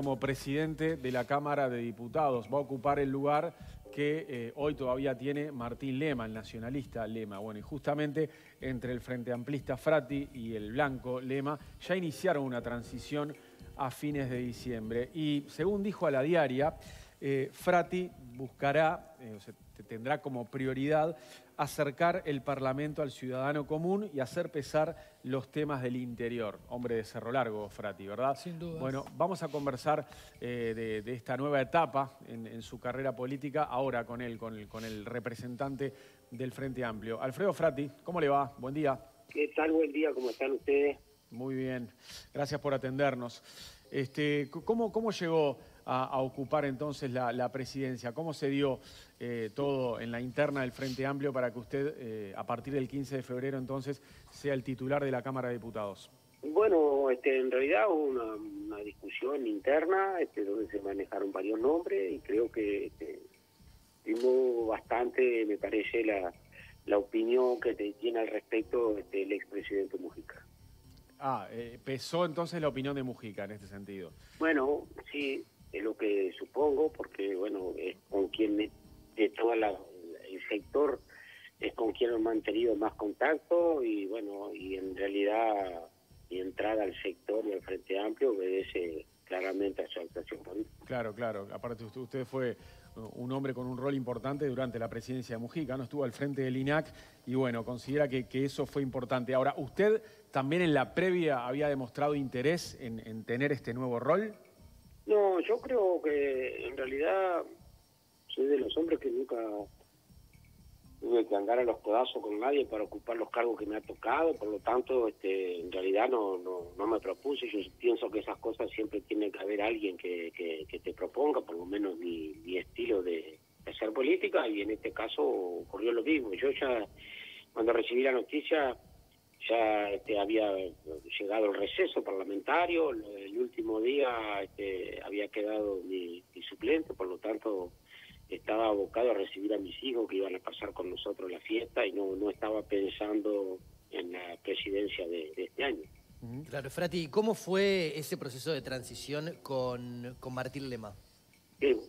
como presidente de la Cámara de Diputados. Va a ocupar el lugar que eh, hoy todavía tiene Martín Lema, el nacionalista Lema. Bueno, y justamente entre el Frente Amplista Frati y el Blanco Lema ya iniciaron una transición a fines de diciembre. Y según dijo a la diaria, eh, Frati buscará, eh, tendrá como prioridad acercar el Parlamento al ciudadano común y hacer pesar los temas del interior. Hombre de Cerro Largo, Frati, ¿verdad? Sin duda. Bueno, vamos a conversar eh, de, esta nueva etapa en, su carrera política, ahora con él, con el, con el representante del Frente Amplio. Alfredo Frati, ¿cómo le va? Buen día. ¿Qué tal? Buen día, ¿cómo están ustedes? Muy bien, gracias por atendernos. Este, ¿cómo, ¿Cómo llegó a, ocupar entonces la, presidencia? ¿Cómo se dio eh, todo en la interna del Frente Amplio para que usted, eh, a partir del 15 de febrero, entonces, sea el titular de la Cámara de Diputados? Bueno, este, en realidad hubo una, discusión interna este, donde se manejaron varios nombres y creo que este, bastante, me parece, la, la opinión que tiene al respecto este, el expresidente Mujica. Ah, eh, pesó entonces la opinión de Mujica en este sentido. Bueno, sí, es lo que supongo, porque bueno, es con quien de todo el sector es con quien hemos mantenido más contacto y bueno, y en realidad mi entrada al sector y al Frente Amplio obedece claramente a su actuación política. Claro, claro. Aparte usted, fue un hombre con un rol importante durante la presidencia de Mujica, ¿no? Estuvo al frente del INAC y bueno, considera que, que eso fue importante. Ahora, ¿usted también en la previa había demostrado interés en tener este nuevo rol? No, yo creo que en realidad soy de los hombres que nunca tuve que andar a los codazos con nadie para ocupar los cargos que me ha tocado, por lo tanto, este, en realidad no, no, no me propuse, yo pienso que esas cosas siempre tiene que haber alguien que, que, te proponga, por lo menos mi, mi estilo de, hacer política, y en este caso ocurrió lo mismo. Yo ya, cuando recibí la noticia, ya este, había llegado el receso parlamentario, el último día este, había quedado mi, suplente, por lo tanto estaba abocado a recibir a mis hijos que iban a pasar con nosotros la fiesta y no, no estaba pensando en la presidencia de, este año. Claro, Frati, ¿cómo fue ese proceso de transición con, con Martín Lema?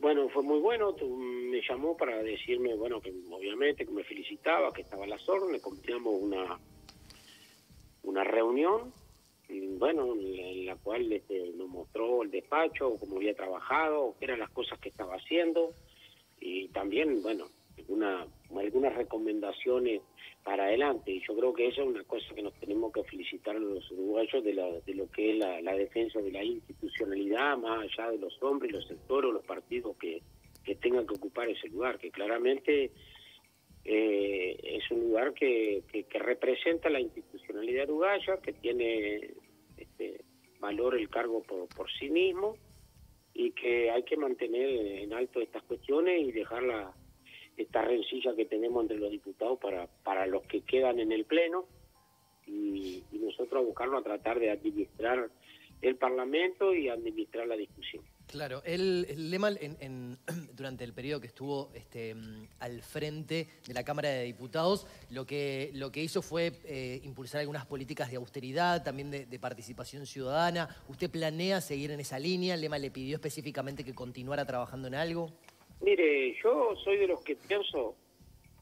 bueno, fue muy bueno, me llamó para decirme, bueno, que obviamente que me felicitaba, que estaba a las órdenes, comenzamos una una reunión, bueno, en la cual este, nos mostró el despacho, cómo había trabajado, qué eran las cosas que estaba haciendo, y también, bueno, una, algunas recomendaciones para adelante. Y yo creo que eso es una cosa que nos tenemos que felicitar los uruguayos de, la, de lo que es la, la, defensa de la institucionalidad, más allá de los hombres, los sectores, los partidos que, que tengan que ocupar ese lugar, que claramente eh, es un lugar que, que, representa la institucionalidad uruguaya, que tiene este, valor el cargo por, por sí mismo y que hay que mantener en alto estas cuestiones y dejar la, esta rencilla que tenemos entre los diputados para, para los que quedan en el Pleno y, y nosotros buscarlo a tratar de administrar el Parlamento y administrar la discusión. Claro, él, Lema en, durante el periodo que estuvo este, al frente de la Cámara de Diputados, lo que, lo que hizo fue eh, impulsar algunas políticas de austeridad, también de, participación ciudadana. ¿Usted planea seguir en esa línea? ¿Lema le pidió específicamente que continuara trabajando en algo? Mire, yo soy de los que pienso,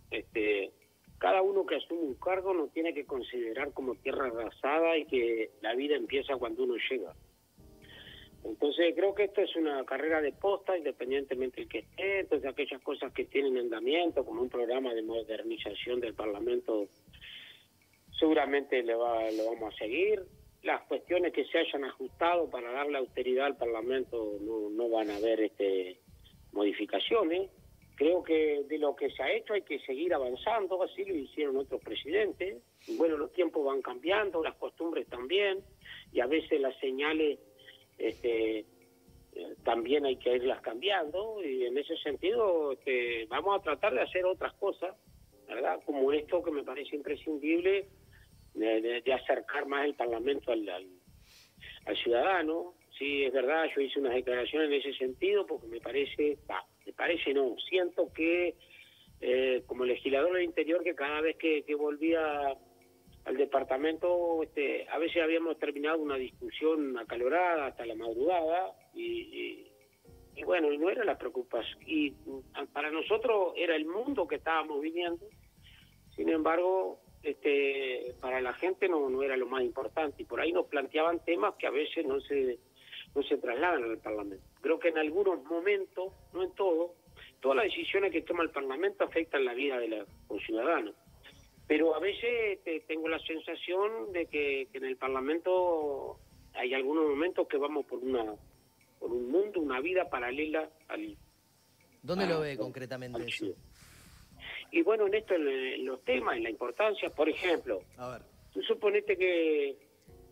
este, cada uno que asume un cargo no tiene que considerar como tierra arrasada y que la vida empieza cuando uno llega. Entonces creo que esto es una carrera de posta, independientemente del que esté, entonces aquellas cosas que tienen andamiento, como un programa de modernización del Parlamento, seguramente le va, lo vamos a seguir. Las cuestiones que se hayan ajustado para darle austeridad al Parlamento no, no van a haber este, modificaciones. Creo que de lo que se ha hecho hay que seguir avanzando, así lo hicieron otros presidentes. bueno, los tiempos van cambiando, las costumbres también, y a veces las señales este, también hay que irlas cambiando y en ese sentido este, vamos a tratar de hacer otras cosas, ¿verdad? Como esto que me parece imprescindible de, acercar más el Parlamento al, al, ciudadano. Sí, es verdad, yo hice unas declaraciones en ese sentido porque me parece, me parece no, siento que eh, como legislador del interior que cada vez que, que volvía al departamento, este, a veces habíamos terminado una discusión acalorada hasta la madrugada y, bueno, y no era la preocupación. Y para nosotros era el mundo que estábamos viviendo. Sin embargo, este, para la gente no, era lo más importante. Y por ahí nos planteaban temas que a veces no se, no se trasladan al Parlamento. Creo que en algunos momentos, no en todo, todas las decisiones que toma el Parlamento afectan la vida de los ciudadanos. Pero a veces tengo la sensación de que, en el Parlamento hay algunos momentos que vamos por una por un mundo, una vida paralela al... ¿Dónde lo ve concretamente eso? Y bueno, en esto, en, los temas, en la importancia, por ejemplo, a ver. tú suponete que,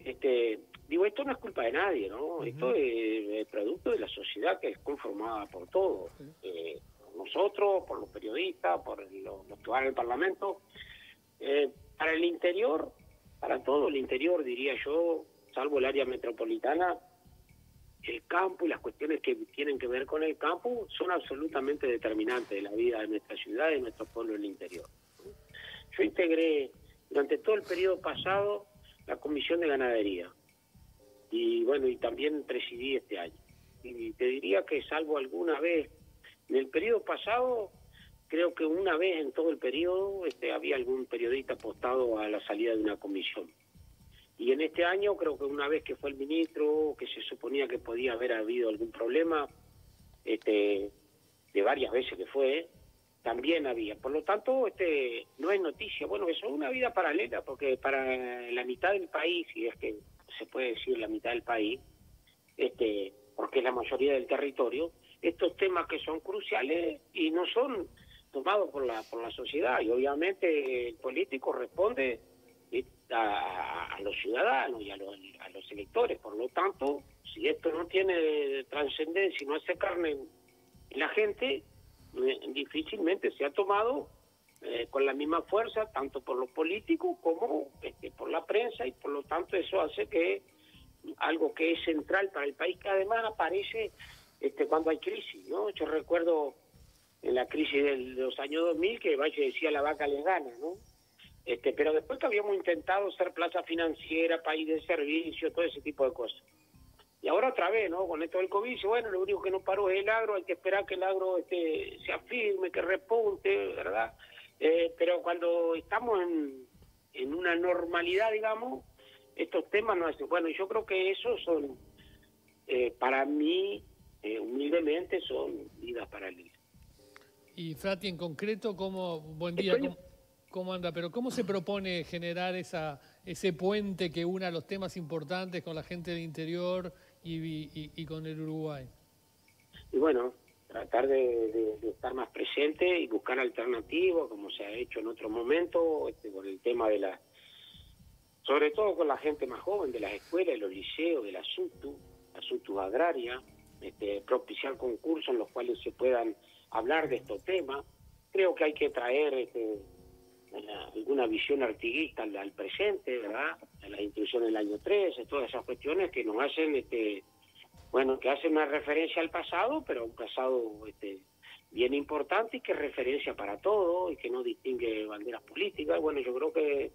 este, digo, esto no es culpa de nadie, ¿no? Esto es, producto de la sociedad que es conformada por todos. Eh, nosotros, por los periodistas, por los, que van al Parlamento. Eh, para el interior, para todo el interior, diría yo, salvo el área metropolitana, el campo y las cuestiones que tienen que ver con el campo son absolutamente determinantes de la vida de nuestra ciudad y de nuestro pueblo en el interior. Yo integré durante todo el periodo pasado la Comisión de Ganadería y bueno, y también presidí este año. Y te diría que salvo alguna vez, en el periodo pasado, creo que una vez en todo el periodo este, había algún periodista apostado a la salida de una comisión. Y en este año creo que una vez que fue el ministro, que se suponía que podía haber habido algún problema, este, de varias veces que fue, también había. Por lo tanto, este, no es noticia. Bueno, eso es una vida paralela, porque para la mitad del país, y es que se puede decir la mitad del país, este, porque es la mayoría del territorio, estos temas que son cruciales y no son tomados por la por la sociedad y obviamente el político responde a, los ciudadanos y a los, a los electores. Por lo tanto, si esto no tiene trascendencia y no hace carne en la gente, eh, difícilmente se ha tomado eh, con la misma fuerza, tanto por los políticos como este, por la prensa, y por lo tanto eso hace que algo que es central para el país, que además aparece este, cuando hay crisis. ¿no? Yo recuerdo en la crisis de los años 2000 que Valle decía la vaca les gana, ¿no? Este, pero después que habíamos intentado ser plaza financiera, país de servicio, todo ese tipo de cosas. Y ahora otra vez, ¿no? Con esto del COVID, bueno, lo único que no paró es el agro, hay que esperar que el agro este, se afirme, que repunte, ¿verdad? Eh, pero cuando estamos en, en una normalidad, digamos, estos temas no hacen. Bueno, yo creo que esos son, eh, para mí, eh, humildemente, son vidas paralelas. Y Frati, en concreto, ¿cómo, buen día, ¿cómo, anda? Pero ¿cómo se propone generar esa, ese puente que una los temas importantes con la gente del interior y, con el Uruguay? Y bueno, tratar de, estar más presente y buscar alternativas, como se ha hecho en otro momento, este, con el tema de la... Sobre todo con la gente más joven de las escuelas, de los liceos, de la SUTU, la SUTU agraria, este, propiciar concursos en los cuales se puedan hablar de estos temas. Creo que hay que traer este, alguna visión artiguista al, presente, ¿verdad? La institución del año 13, todas esas cuestiones que nos hacen, este, bueno, que hacen una referencia al pasado, pero un pasado este, bien importante y que es referencia para todo y que no distingue banderas políticas. Bueno, yo creo que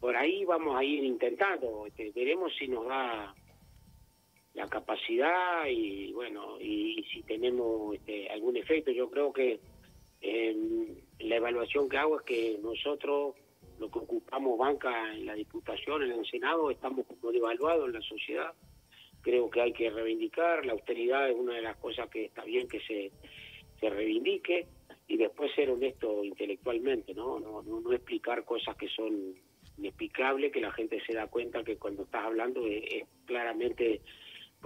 por ahí vamos a ir intentando, este, veremos si nos da la capacidad y bueno y, si tenemos este, algún efecto. Yo creo que la evaluación que hago es que nosotros lo que ocupamos banca en la diputación en el senado estamos como devaluados en la sociedad. Creo que hay que reivindicar la austeridad es una de las cosas que está bien que se se reivindique y después ser honesto intelectualmente no no no, no explicar cosas que son inexplicables que la gente se da cuenta que cuando estás hablando es claramente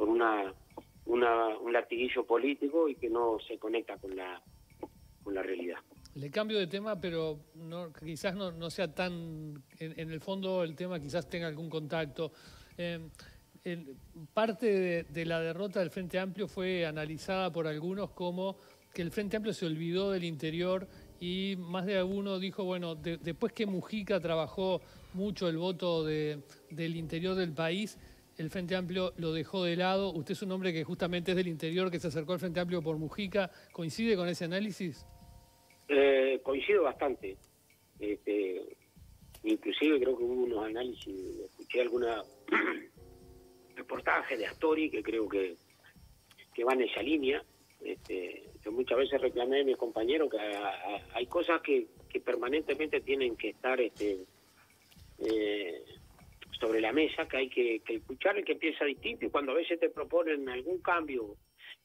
por una, una, un latiguillo político y que no se conecta con la, con la realidad. Le cambio de tema, pero no, quizás no, sea tan, en, el fondo el tema quizás tenga algún contacto. Eh, parte de, la derrota del Frente Amplio fue analizada por algunos como que el Frente Amplio se olvidó del interior y más de alguno dijo, bueno, después que Mujica trabajó mucho el voto de, del interior del país, el Frente Amplio lo dejó de lado. Usted es un hombre que justamente es del interior, que se acercó al Frente Amplio por Mujica. ¿Coincide con ese análisis? Eh, coincido bastante. Este, inclusive creo que hubo unos análisis, escuché alguna reportaje de Astori que creo que, que va en esa línea. Este, yo muchas veces reclamé a mis compañeros que hay cosas que, que permanentemente tienen que estar este, eh, sobre la mesa, que hay que, escuchar el que piensa distinto y cuando a veces te proponen algún cambio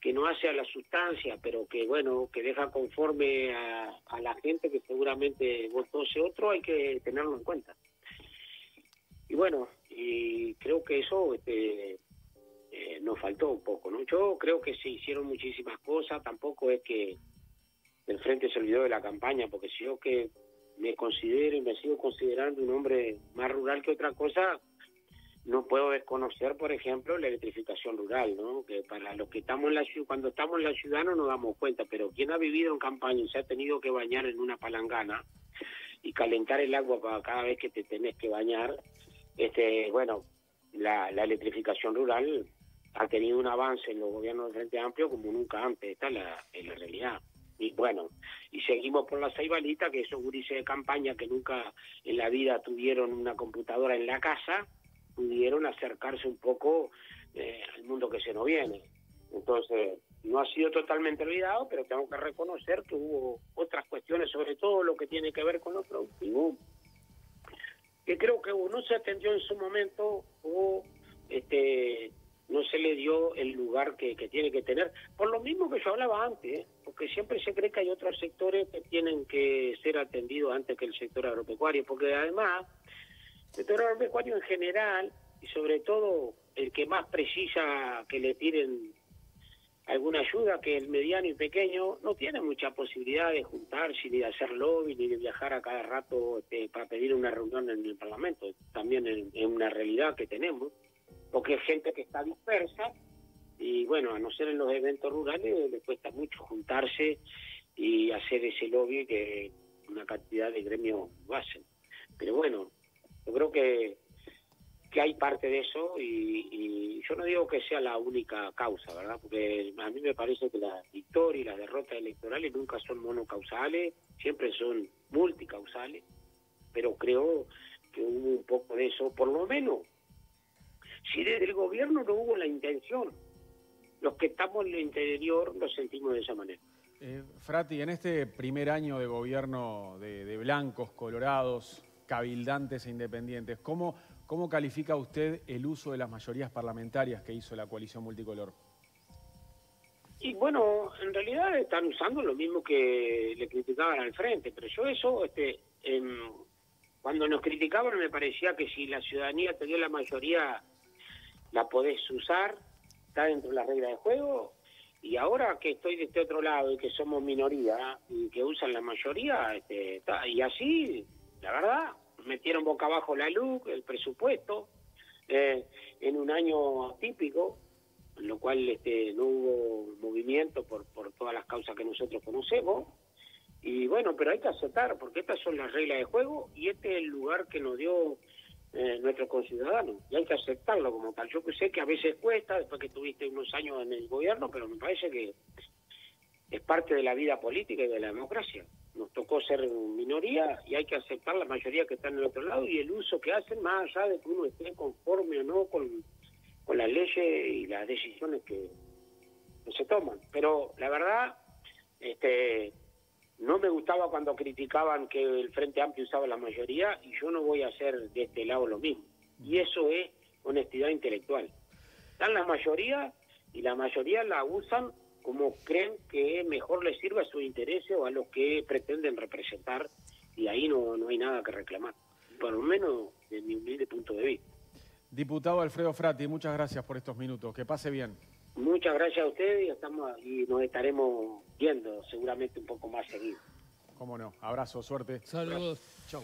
que no hace a la sustancia, pero que bueno, que deja conforme a, la gente que seguramente votó ese otro, hay que tenerlo en cuenta. Y bueno, y creo que eso este, eh, nos faltó un poco, ¿no? Yo creo que se hicieron muchísimas cosas, tampoco es que el Frente se olvidó de la campaña, porque si yo que me considero y me sigo considerando un hombre más rural que otra cosa, no puedo desconocer, por ejemplo, la electrificación rural, ¿no? Que para los que estamos en la ciudad, cuando estamos en la ciudad no nos damos cuenta, pero quien ha vivido en campaña y se ha tenido que bañar en una palangana y calentar el agua para cada vez que te tenés que bañar, este, bueno, la, electrificación rural ha tenido un avance en los gobiernos del Frente Amplio como nunca antes, esta es la, la realidad y bueno, y seguimos por la Saibalita, que esos gurises de campaña que nunca en la vida tuvieron una computadora en la casa, pudieron acercarse un poco eh, al mundo que se nos viene. Entonces, no ha sido totalmente olvidado, pero tengo que reconocer que hubo otras cuestiones, sobre todo lo que tiene que ver con lo productivo, que creo que no se atendió en su momento o este no se le dio el lugar que, tiene que tener. Por lo mismo que yo hablaba antes, ¿eh? Porque siempre se cree que hay otros sectores que tienen que ser atendidos antes que el sector agropecuario, porque además, el sector agropecuario en general, y sobre todo el que más precisa que le tiren alguna ayuda, que el mediano y pequeño, no tiene mucha posibilidad de juntarse, ni de hacer lobby, ni de viajar a cada rato este, para pedir una reunión en el Parlamento. También es una realidad que tenemos porque es gente que está dispersa y bueno, a no ser en los eventos rurales le cuesta mucho juntarse y hacer ese lobby que una cantidad de gremios lo hacen. Pero bueno, yo creo que, que hay parte de eso y, yo no digo que sea la única causa, ¿verdad? Porque a mí me parece que las victorias y las derrotas electorales nunca son monocausales, siempre son multicausales, pero creo que hubo un poco de eso, por lo menos si desde el gobierno no hubo la intención. Los que estamos en el interior lo sentimos de esa manera. Eh, Frati, en este primer año de gobierno de, blancos, colorados, cabildantes e independientes, ¿cómo, ¿cómo califica usted el uso de las mayorías parlamentarias que hizo la coalición multicolor? Y bueno, en realidad están usando lo mismo que le criticaban al frente, pero yo eso, este, cuando nos criticaban me parecía que si la ciudadanía tenía la mayoría la podés usar, está dentro de las reglas de juego, y ahora que estoy de este otro lado y que somos minoría y que usan la mayoría, este, y así, la verdad, metieron boca abajo la luz, el presupuesto, eh, en un año atípico, en lo cual este, no hubo movimiento por, por todas las causas que nosotros conocemos. Y bueno, pero hay que aceptar, porque estas son las reglas de juego y este es el lugar que nos dio eh, nuestros conciudadanos y hay que aceptarlo como tal. Yo sé que a veces cuesta, después que tuviste unos años en el gobierno, pero me parece que es parte de la vida política y de la democracia. Nos tocó ser minoría y hay que aceptar la mayoría que está en el otro lado y el uso que hacen, más allá de que uno esté conforme o no con, con las leyes y las decisiones que, que se toman. Pero la verdad, este no me gustaba cuando criticaban que el Frente Amplio usaba la mayoría y yo no voy a hacer de este lado lo mismo. Y eso es honestidad intelectual. Dan la mayoría y la mayoría la usan como creen que mejor les sirve a su interés o a los que pretenden representar y ahí no, no hay nada que reclamar, por lo menos desde mi humilde punto de vista. Diputado Alfredo Frati, muchas gracias por estos minutos. Que pase bien. Muchas gracias a ustedes y, estamos, y nos estaremos viendo seguramente un poco más seguido. Cómo no. Abrazo, suerte. Saludos. Chau.